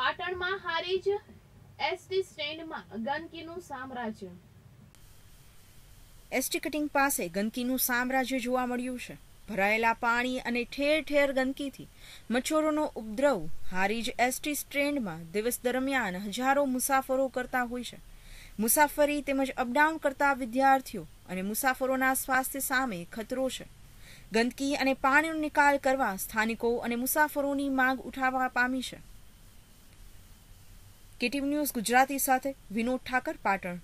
પાટણમાં હારીજ એસટી સ્ટેન્ડમાં ગંદકીનું સામ્રાજ્ય. ST cutting પાસે ગંદકીનું સામ્રાજ્ય જોવા મળ્યું છે. ભરાયેલા પાણી અને ઠેર ઠેર ગંદકીથી મચ્છરોનો ઉપદ્રવ હારીજ એસટી સ્ટેન્ડમાં દિવસ દરમિયાન હજારો મુસાફરો કરતા હોય છે. મુસાફરી તેમજ અપડાઉન કરતા વિદ્યાર્થીઓ અને મુસાફરોના સ્વાસ્થ્ય સામે ખતરો છે. ગંદકી અને પાણીનો નિકાલ કરવા સ્થાનિકો અને મુસાફરોની માંગ ઉઠાવવા પામી છે. કેટીવી ન્યૂઝ ગુજરાતી સાથે વિનોદ ઠાકર પાટણ